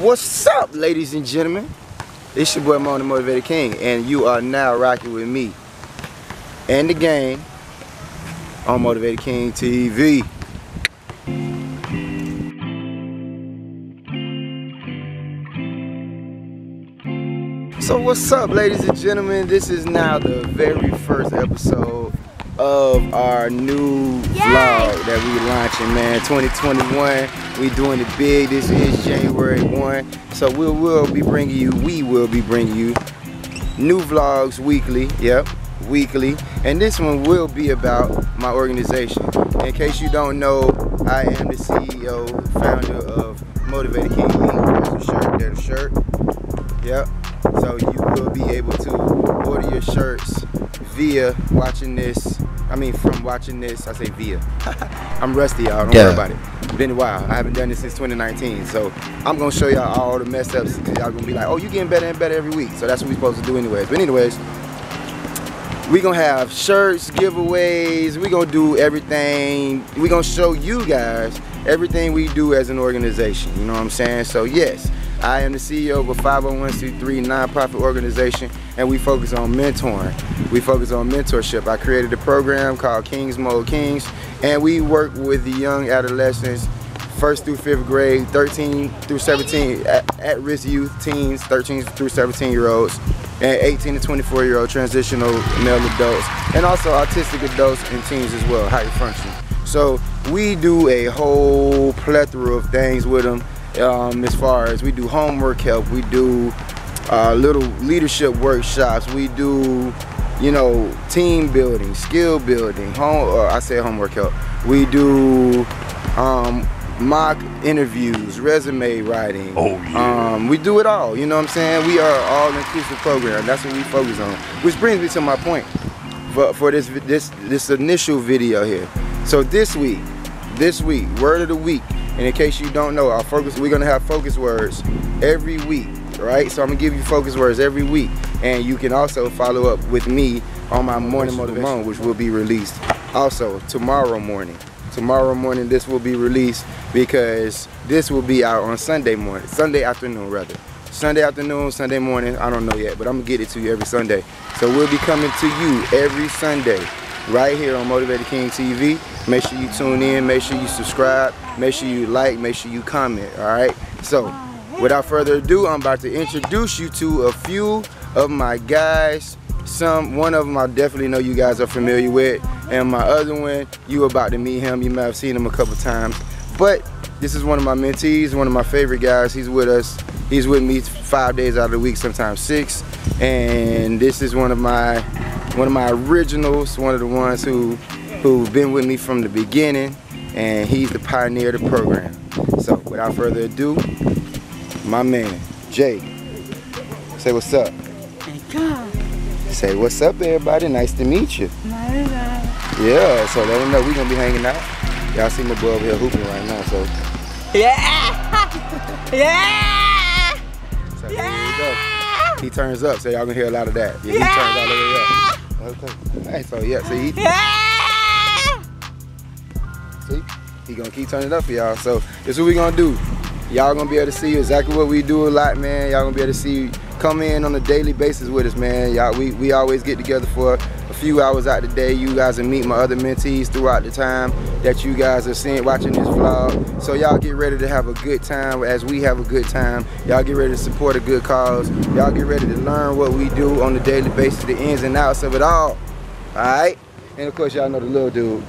What's up, ladies and gentlemen? It's your boy Mo the Motivated King, and you are now rocking with me and the gang on Motivated King TV. So what's up, ladies and gentlemen? This is now the very first episode of our new Yay! vlog that we launching, man. 2021, we doing it big. This is January 1. So we will be bringing you, we will be bringing you new vlogs weekly. Yep, weekly. And this one will be about my organization. In case you don't know, I am the CEO, founder of Motivated King. There's a shirt, there's a shirt. Yep. So you will be able to order your shirts via watching this. I mean, from watching this. I say via. I'm rusty, y'all. Don't Yeah. worry about it. Been a while. I haven't done this since 2019. So I'm gonna show y'all all the mess ups y'all gonna be like, oh, you getting better and better every week. So that's what we're supposed to do anyways. But anyways, we gonna have shirts, giveaways. We gonna do everything. We gonna show you guys everything we do as an organization. You know what I'm saying? So yes, I am the CEO of a 501c3 nonprofit organization, and we focus on mentoring. We focus on mentorship. I created a program called Kings Mode Kings, and we work with the young adolescents first through fifth grade, 13 through 17 at, at youth, teens, 13 through 17 year olds, and 18 to 24 year old transitional male adults, and also autistic adults and teens as well, high functioning. So we do a whole plethora of things with them. Um, as far as we do homework help, we do uh, little leadership workshops, we do you know, team building, skill building, home, or I say homework help. We do um, mock interviews, resume writing. Oh, yeah. Um, we do it all, you know what I'm saying? We are all inclusive program. That's what we focus on. Which brings me to my point for, for this, this, this initial video here. So this week, this week, word of the week, and in case you don't know, our focus, we're gonna have focus words every week, right? So I'm gonna give you focus words every week, and you can also follow up with me on my morning motivation, which will be released also tomorrow morning. Tomorrow morning, this will be released because this will be out on Sunday morning, Sunday afternoon rather. Sunday afternoon, Sunday morning, I don't know yet, but I'm gonna get it to you every Sunday. So we'll be coming to you every Sunday right here on Motivated King TV. Make sure you tune in, make sure you subscribe, make sure you like, make sure you comment, all right? So, without further ado, I'm about to introduce you to a few of my guys. Some, one of them I definitely know you guys are familiar with, and my other one, you about to meet him. You may have seen him a couple times, but this is one of my mentees, one of my favorite guys. He's with us. He's with me five days out of the week, sometimes six. And this is one of my one of my originals, one of the ones who who've been with me from the beginning, and he's the pioneer of the program. So without further ado, my man, Jay. Say what's up. Say what's up everybody, nice to meet you. Yeah, so let them know we're gonna be hanging out. Y'all see my boy over here hooping right now, so Yeah! Yeah! So go. He turns up, so y'all gonna hear a lot of that. Yeah, he turns all the way up. Okay. Hey, so yeah, see, he, Yeah! See, he gonna keep turning up for y'all. So this is what we gonna do. Y'all gonna be able to see exactly what we do a lot, man. Y'all gonna be able to see, come in on a daily basis with us, man. Y'all, we, we always get together for a few hours out the day. You guys will meet my other mentees throughout the time that you guys are seeing, watching this vlog. So y'all get ready to have a good time as we have a good time. Y'all get ready to support a good cause. Y'all get ready to learn what we do on a daily basis, the ins and outs of it all. All right? And of course, y'all know the little dude.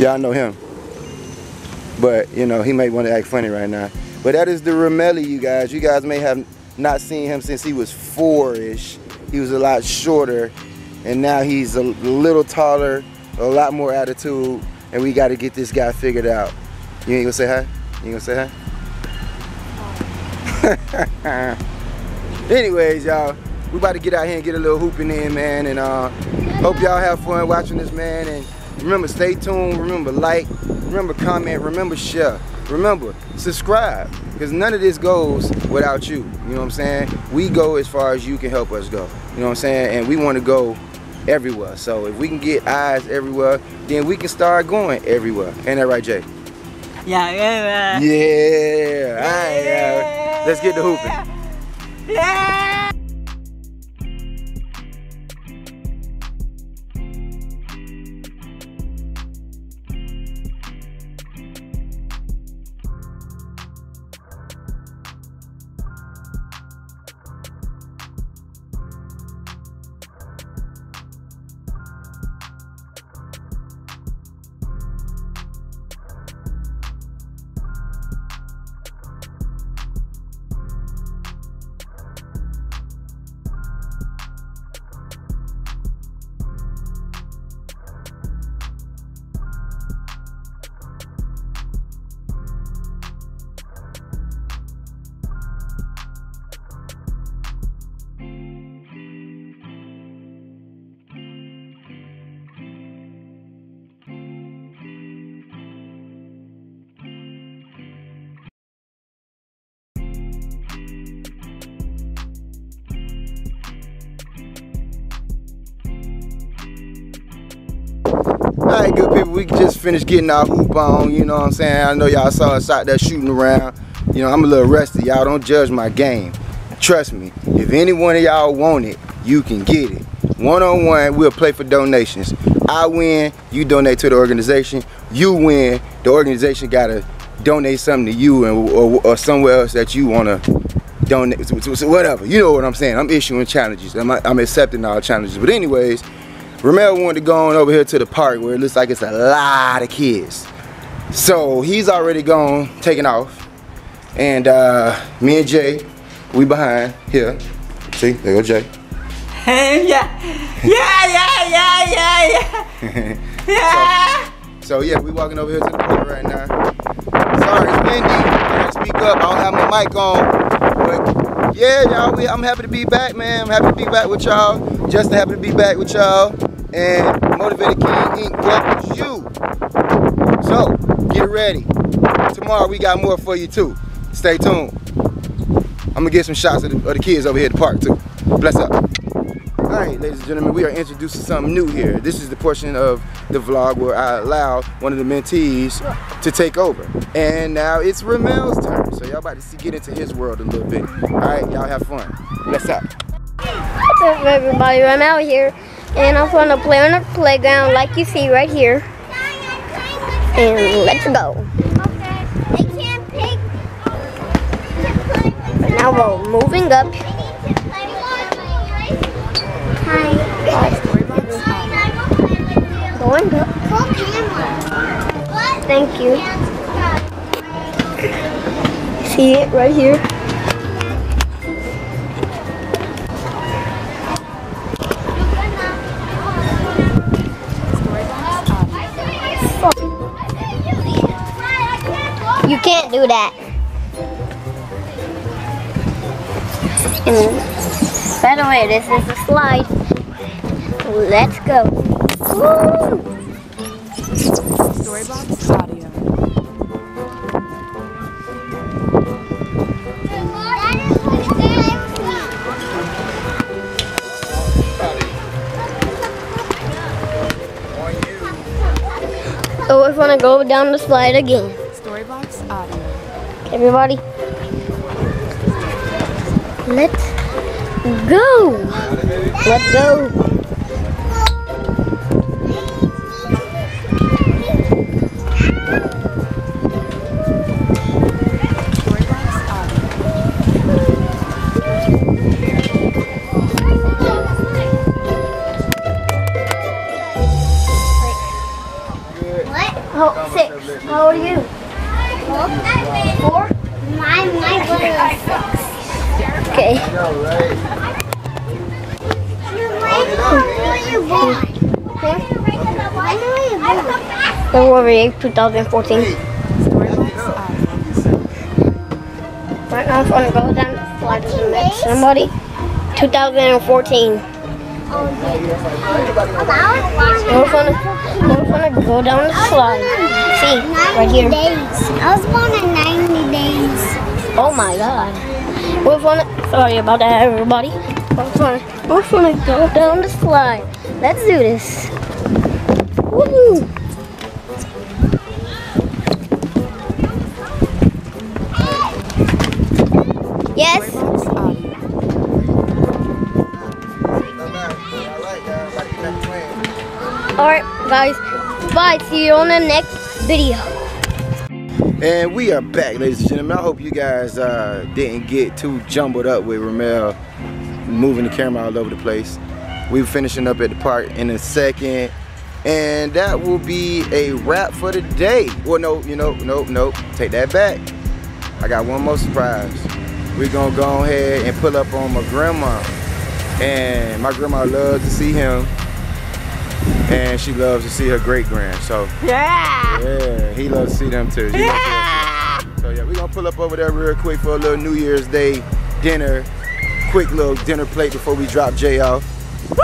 Y'all know him. But, you know, he may want to act funny right now. But that is the Ramelli, you guys. You guys may have not seen him since he was four-ish. He was a lot shorter. And now he's a little taller, a lot more attitude. And we got to get this guy figured out. You ain't gonna say hi? You ain't gonna say hi? Anyways, y'all, we about to get out here and get a little hooping in, man. And uh, hope y'all have fun watching this, man. And remember, stay tuned. Remember, like. Remember, comment. Remember, share. Remember, subscribe. Because none of this goes without you. You know what I'm saying? We go as far as you can help us go. You know what I'm saying? And we want to go everywhere. So if we can get eyes everywhere, then we can start going everywhere. Ain't that right, Jay? Yeah, yeah, yeah. Yeah. All right, yeah. Let's get the hooping. Yeah. All right, good people. We just finished getting our hoop on. You know what I'm saying? I know y'all saw us out there shooting around. You know, I'm a little rusty. Y'all don't judge my game. Trust me. If any one of y'all want it, you can get it. One on one, we'll play for donations. I win, you donate to the organization. You win, the organization gotta donate something to you and or, or somewhere else that you wanna donate. So whatever. You know what I'm saying? I'm issuing challenges. I'm, I'm accepting all challenges. But anyways. Ramel wanted to go on over here to the park where it looks like it's a lot of kids. So he's already gone, taking off. And uh, me and Jay, we behind here. See, there go Jay. yeah. Yeah, yeah, yeah, yeah, yeah. Yeah. So yeah, we walking over here to the park right now. Sorry, it's windy. I gotta speak up. I don't have my mic on. But yeah, y'all, I'm happy to be back, man. I'm happy to be back with y'all. Justin happy to be back with y'all. And Motivated King Inc. welcomes you. So get ready. Tomorrow we got more for you too. Stay tuned. I'm gonna get some shots of the, of the kids over here at the park too. Bless up. All right, ladies and gentlemen, we are introducing something new here. This is the portion of the vlog where I allow one of the mentees to take over. And now it's Ramel's turn. So y'all about to see, get into his world a little bit. All right, y'all have fun. Bless up. What's up everybody, out here and I'm gonna play on the playground like you see right here. And let's go. Right now we're moving up. Going up. Thank you. See it right here? Do that. And by the way, this is a slide. Let's go. Woo! Storybox Audio. So we're gonna go down the slide again. Everybody, let's go. Let's go. February 8, 2014. Right now I'm gonna go down the slide and meet somebody. 2014. We're gonna, we're gonna go down the slide. See, right here. days. I was born in 90 days. Oh my god. We're gonna, sorry about that everybody. We're gonna, we're gonna go down the slide. Let's do this. Woo! On the next video. And we are back, ladies and gentlemen. I hope you guys uh, didn't get too jumbled up with Ramel moving the camera all over the place. We're finishing up at the park in a second. And that will be a wrap for the day. Well, no, you know, no, no, take that back. I got one more surprise. We're gonna go ahead and pull up on my grandma. And my grandma loves to see him. And she loves to see her great grand. So Yeah. yeah, he loves to see them too. He loves them Yeah. too. So yeah, we're gonna pull up over there real quick for a little New Year's Day dinner. Quick little dinner plate before we drop Jay off. Woo!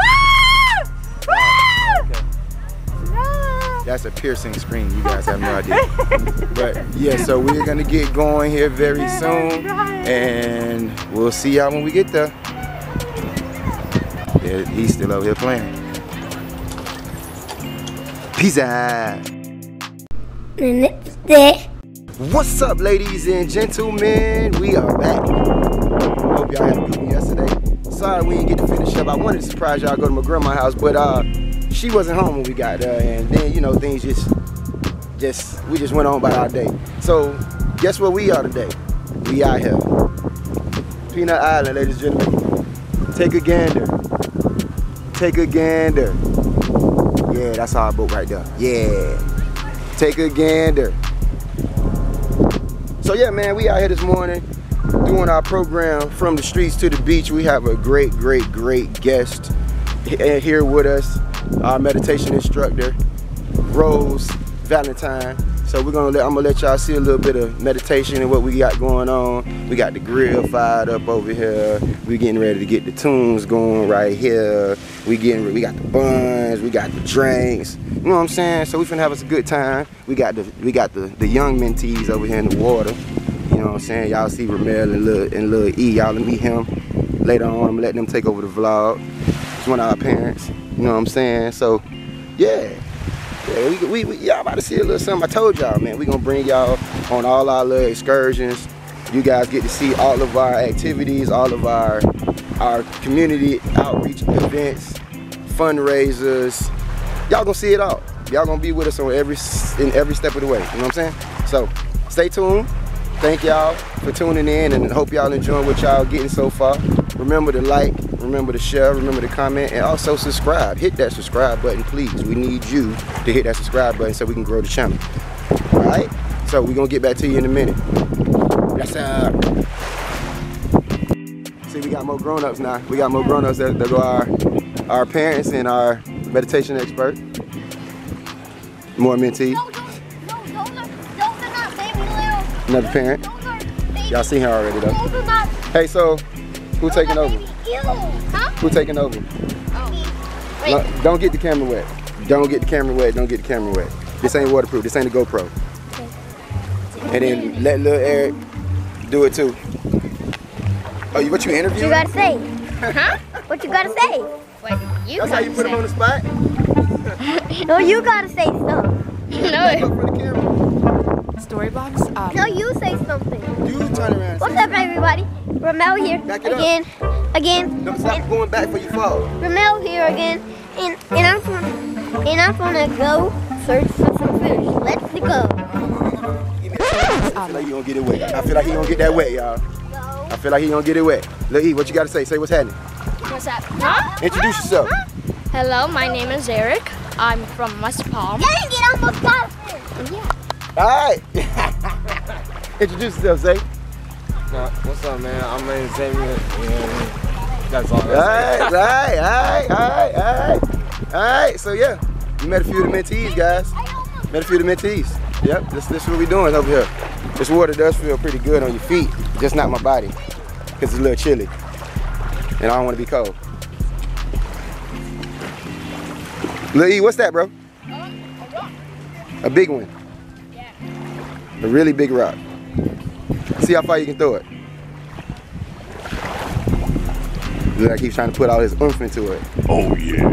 Woo! That's a piercing scream. You guys have no idea. But yeah, so we're gonna get going here very soon, and we'll see y'all when we get there. Yeah, he's still over here playing. Peace out. And it's that. What's up, ladies and gentlemen? We are back. Hope y'all had a good one yesterday. Sorry we didn't get to finish up. I wanted to surprise y'all go to my grandma's house, but uh, she wasn't home when we got there, and then you know things just, just we just went on by our day. So guess where we are today? We out here, Peanut Island, ladies and gentlemen. Take a gander. Take a gander. That's our boat right there. Yeah. Take a gander. So yeah, man, we out here this morning doing our program from the streets to the beach. We have a great, great, great guest he- eh, here with us, our meditation instructor, Rose Valentine. So we're gonna let I'm gonna let y'all see a little bit of meditation and what we got going on. We got the grill fired up over here. We're getting ready to get the tunes going right here. We getting we got the buns, we got the drinks. You know what I'm saying? So we finna have us a good time. We got the we got the, the young mentees over here in the water. You know what I'm saying? Y'all see Ramel and Lil and Lil E. Y'all meet him later on. I'm letting them take over the vlog. It's one of our parents. You know what I'm saying? So yeah. Yeah, we, we, we y'all about to see a little something. I told y'all, man, we gonna bring y'all on all our little excursions. You guys get to see all of our activities, all of our our community outreach events, fundraisers. Y'all gonna see it all. Y'all gonna be with us on every in every step of the way. You know what I'm saying? So stay tuned. Thank y'all for tuning in and hope y'all enjoying what y'all getting so far. Remember to like, remember to share, remember to comment, and also subscribe. Hit that subscribe button, please. We need you to hit that subscribe button so we can grow the channel. All right? So we're gonna get back to you in a minute. Yes, sir. See, we got more grown-ups now. We got more grown-ups that, that go our our parents and our meditation expert. More mentees. No, those, no, those are, those are not baby little. Another parent. Are. Y'all seen her already though. Not. Hey, so who taking over? Ew. Huh? Who taking over? Oh. Wait. No, don't get the camera wet. Don't get the camera wet. Don't get the camera wet. This ain't waterproof. This ain't a GoPro. And then let little Eric do it too. Oh, you what you What you gotta say? huh? What you gotta say? What you That's how you put him on the spot. No, you gotta say stuff. Look for the camera. Storybox Audio. Um, no, you say something. You turn around. What's up, everybody? Ramel here Back it up. again, again, Don't stop going back before you fall. Ramel here again, and and I'm gonna and I'm gonna go search for some fish. Let's go. Give me that. I feel like he gonna get it wet. I feel like he gonna get that wet, y'all. I feel like he gonna get it wet. Lil E, what you gotta say? Say what's happening. What's up? Huh? Introduce yourself. Hello, my name is Eric. I'm from West Palm. Dang it, almost got it. Yeah. All right. Introduce yourself, Zay. Nah, what's up, man? I'm named Xavier. And that's all. All right, all right, all right, all right, all right. All right, so yeah, you met a few of the mentees, guys. Met a few of the mentees. Yep, this, this is what we doing over here. This water does feel pretty good on your feet, just not my body, because it's a little chilly. And I don't want to be cold. Lil E, what's that, bro? A rock. a big one. Yeah. A really big rock. See how far you can throw it. Look like he's trying to put all his oomph into it. Oh yeah.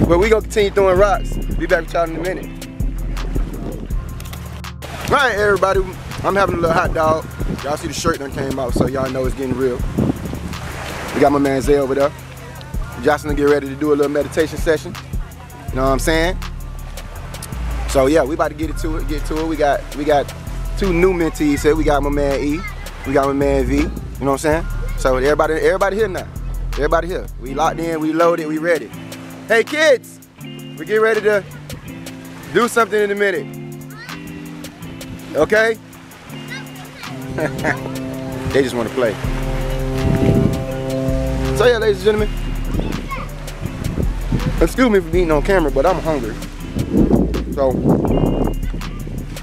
but we gonna continue throwing rocks. Be back with y'all in a minute. Right, everybody. I'm having a little hot dog. Y'all see the shirt that came out, so y'all know it's getting real. We got my man Zay over there. Jocelyn get ready to do a little meditation session. You know what I'm saying? So yeah, we about to get it to it, get to it. We got we got two new mentees here. We got my man E, we got my man V. You know what I'm saying? So everybody, everybody here now. Everybody here. We locked in, we loaded, we ready. Hey kids, we get ready to do something in a minute. Okay? they just want to play. So yeah, ladies and gentlemen. Excuse me for being on camera, but I'm hungry. So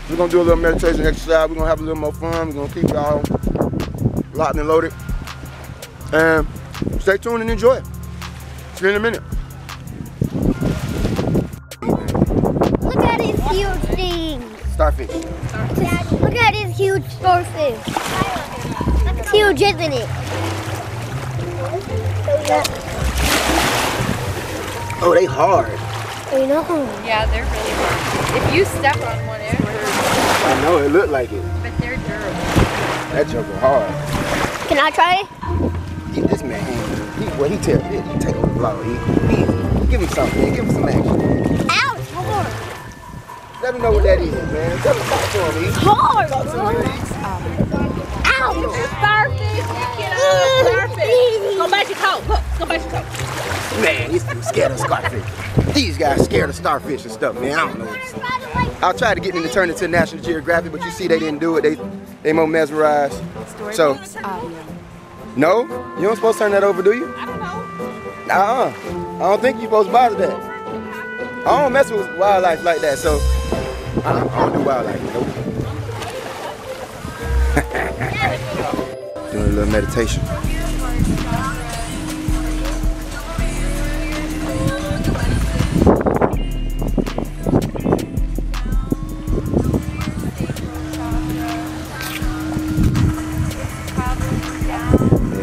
we're gonna do a little meditation exercise. We're gonna have a little more fun. We're gonna keep y'all locked and loaded. And stay tuned and enjoy it. See you in a minute. It's isn't it? Oh, they hard. I know. Yeah, they're really hard. If you step on one, it hurts. I know it looked like it. But they're durable. That joker hard. Can I try it? He, this man, he, he, well, he tell he, he take over the vlog. He, he, give him something. Give him some action. Ouch! Hard. Let him know what that is, man. Tell him, talk to him, E. Hard. Talk to him, Starfish, starfish. Go back your coat. Look, go back your coat. Man, these people scared of starfish. These guys scared of starfish and stuff, man. I don't know. What I'll try to get them to turn it to National Geographic, but you see they didn't do it. They they more mesmerized. So, no, you don't supposed to turn that over, do you? I don't know. Uh-uh. I don't think you're supposed to bother that. I don't mess with wildlife like that, so I don't, I don't do wildlife. Nope. Little meditation.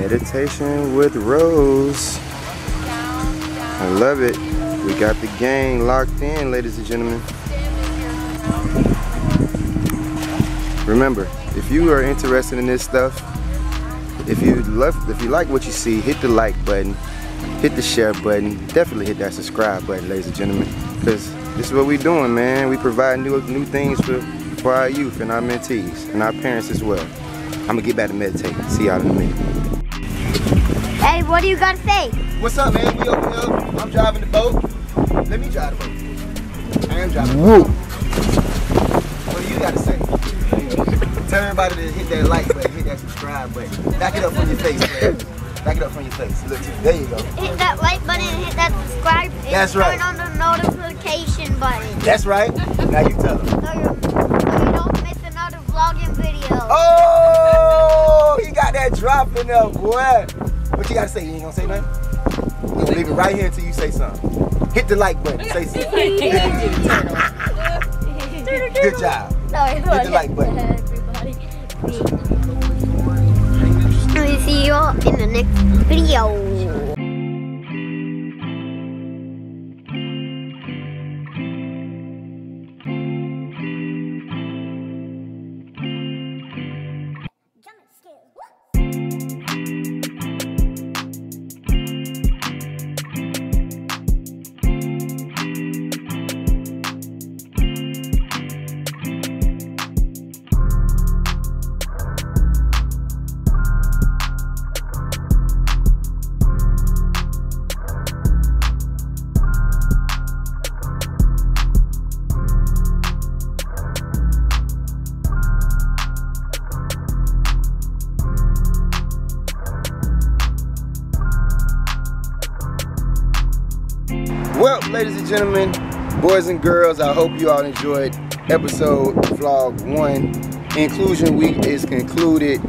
Meditation with Rose. I love it. We got the gang locked in, ladies and gentlemen. Remember, if you are interested in this stuff, if you love, if you like what you see, hit the like button, hit the share button, definitely hit that subscribe button, ladies and gentlemen, because this is what we're doing, man. We provide new new things for for our youth and our mentees and our parents as well. I'm gonna get back to meditating. See y'all in a minute. Hey, what do you got to say? What's up, man? We over here. I'm driving the boat. Let me drive the boat. I am driving the boat. What do you got to say? Tell everybody to hit that like button, hit that subscribe button. Back it up from your face, man. Back it up from your face. Look, there you go. Hit that like button and hit that subscribe and That's turn on the notification button. That's right. Now you tell them. So you, so you don't miss another vlogging video. Oh, he got that drop in there, boy. What you got to say? You ain't going to say nothing? You gonna leave it right here until you say something. Hit the like button. Say something. Good job. No, Hit the like button. See you all in the next video. Gentlemen, boys and girls, I hope you all enjoyed episode vlog one Inclusion Week is concluded.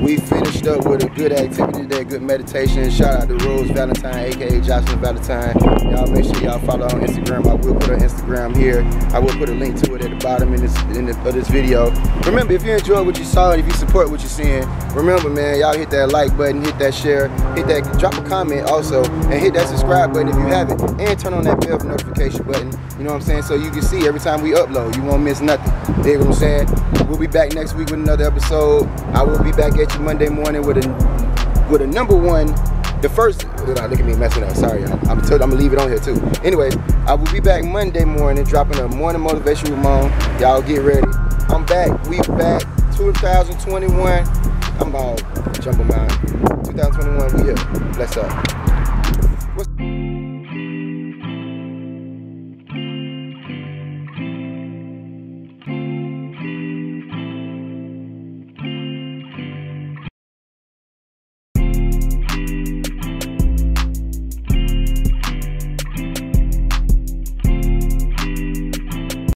We finished up with a good activity today, good meditation. Shout out to Rose Valentine, aka Jocelyn Valentine. Y'all make sure y'all follow on Instagram. I will put her Instagram here. I will put a link to it at the bottom in this in the, of this video. Remember, if you enjoyed what you saw if you support what you're seeing, remember, man, y'all hit that like button, hit that share, hit that, drop a comment also, and hit that subscribe button if you haven't, and turn on that bell notification button. You know what I'm saying? So you can see every time we upload, you won't miss nothing. Dig what I'm saying? We'll be back next week with another episode. I will be back at you Monday morning with a with a number one. The first, look at me messing up. Sorry. I'm, told, I'm gonna leave it on here too. Anyway, I will be back Monday morning, dropping a morning motivation Ramon. Y'all get ready. I'm back. We back. 2021. I'm all jumping mind. 2021. We here. Bless up.